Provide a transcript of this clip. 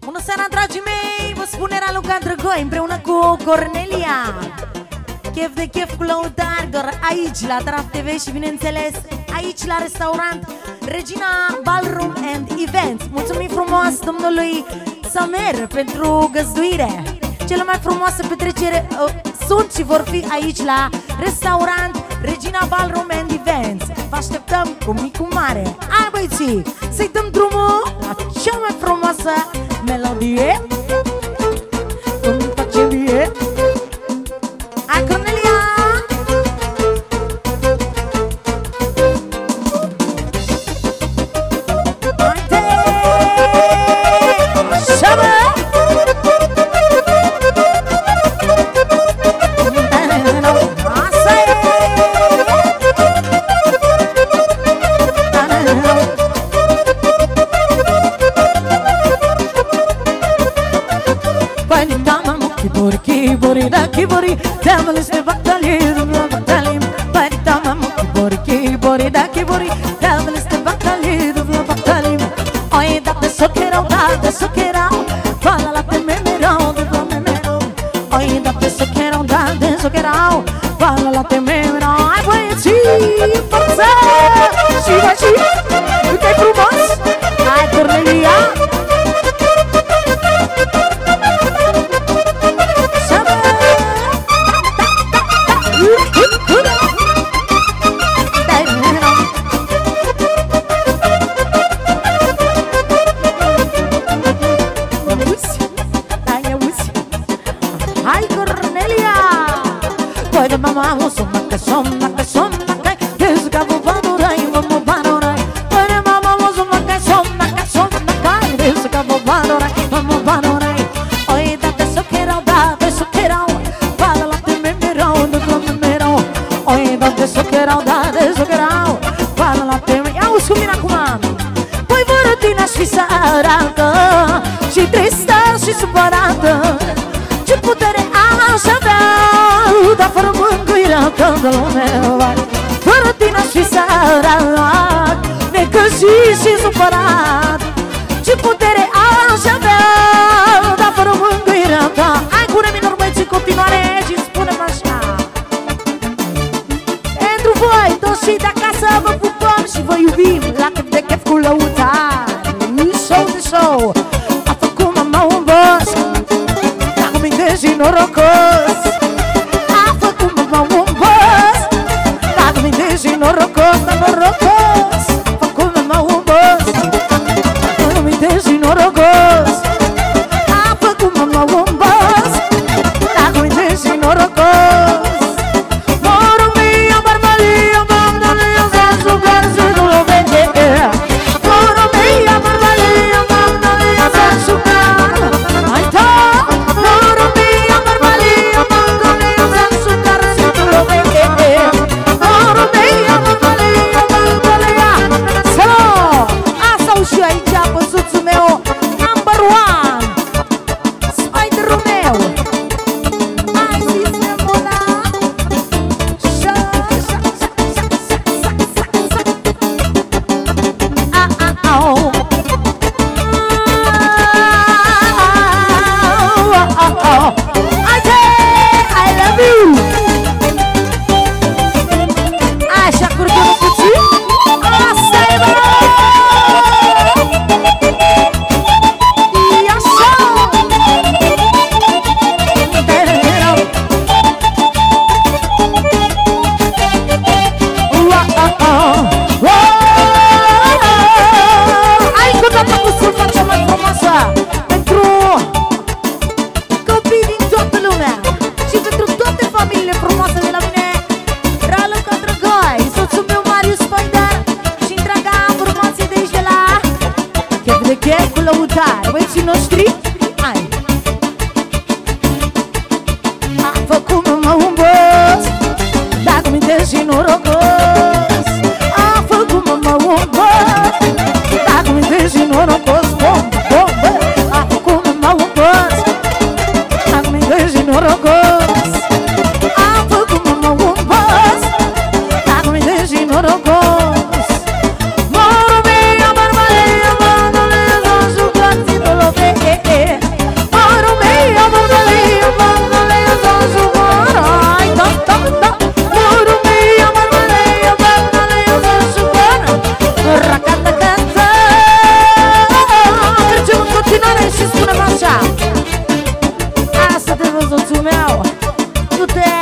Bună seara, dragii mei! Vă spune Raluca Drăgoi împreună cu Cornelia. Chef de chef cu lăutar, doar aici la Traf TV și bineînțeles aici la restaurant Regina Ballroom and Events. Mulțumim frumos domnului Samer pentru găzduire. Cele mai frumoase petrecere uh, sunt și vor fi aici la restaurant Regina Ballroom and Events Vă așteptăm cu mic cu mare. Hai băieții, să-i dăm drumul la cea mai frumoasă melodie da kibori Temeliste baktali rumla baktali Bari tamam kibori kibori da kibori Temeliste baktali rumla baktali Oi dada soqueirão, dada soqueirão Fala lá tem memerão, dada memerão Oi dada soqueirão, dada soqueirão Fala lá te memerão mamamu sumaka sumaka sumaka Rizga uma caçona, caçona, mamamu sumaka sumaka sumaka Rizga bubanurai mamubanurai Oi date soqueirão, date soqueirão Para lá de mimirão, do clã mimirão Oi date soqueirão, date soqueirão Para lá de mimirão, é o sumina comando Poi vorotina, suissa, araca De tristeza, mângâirea când lumea va Fără tine aș fi să arată Necăjit și supărat. Ce putere aș avea Dar fără mângâirea ta? Ai gură minor băieți în continuare Și spune-mi așa. Pentru voi, toți cei de acasă vă pupăm și vă iubim La cât de chef cu lăutar Show de show A făcut mama un boss Dacă minte și norocos Chef de chef cu lăutar Băieții noștri, hai. A făcut mama un boss. Dacă minte și norocos do túnel do tempo.